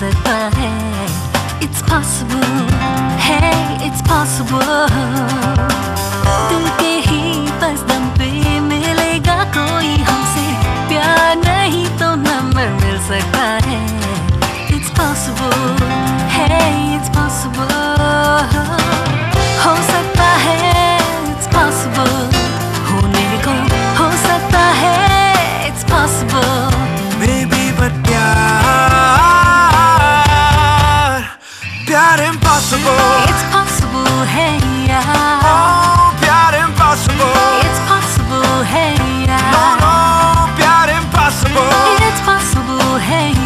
सकता है। It's possible है इट्स पॉसिबल तुमके ही बस दम पे मिलेगा कोई हमसे। प्यार नहीं तो नंबर मिल सकता है। इट्स पॉसिबल है इट्स प्यार impossible. It's possible hey yeah. Oh प्यार impossible. It's possible hey yeah. No no प्यार impossible. It's possible hey